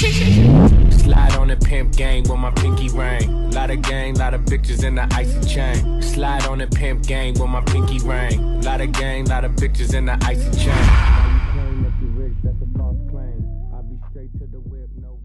Slide on the pimp game with my pinky ring. Lot of gang, lot of bitches in the icy chain. Slide on the pimp game with my pinky ring. Lot of gang, lot of bitches in the icy chain. Claim that be straight to the whip, no.